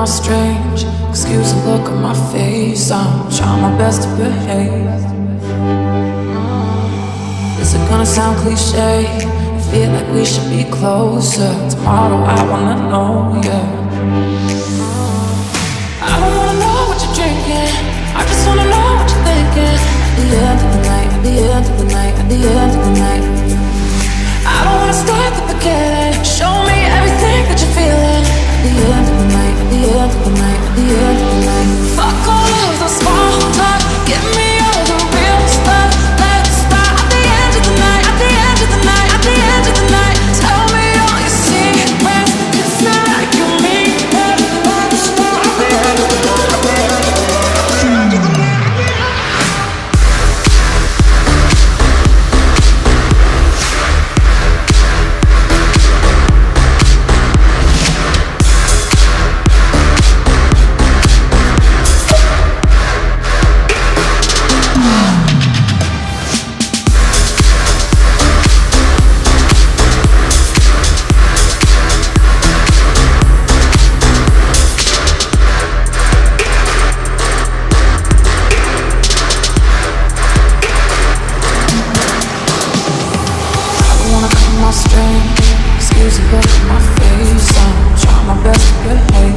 my strange? Excuse the look on my face. I'm trying my best to behave. Uh, is it gonna sound cliche? I feel like we should be closer. Tomorrow I wanna know, yeah. Uh, I don't wanna know what you're drinking. I just wanna know what you're thinking. At the end of the night, at the end of the night, at the end of the night. On my face. Trying my best to behave.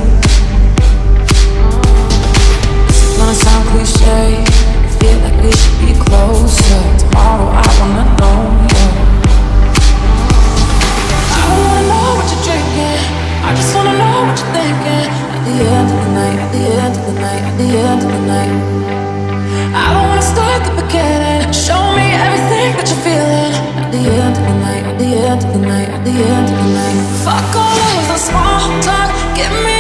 Gonna sound cliche? I feel like we be closer. Tomorrow I wanna know, yeah. I don't wanna know what you're drinking. I just wanna know what you're thinking. At the end of the night, at the end of the night, at the end of the night. I don't wanna start the beginning. Show me everything that you're feeling. At the end of the night, at the end of the night, the end of the night. Fuck all of the small talk, give me.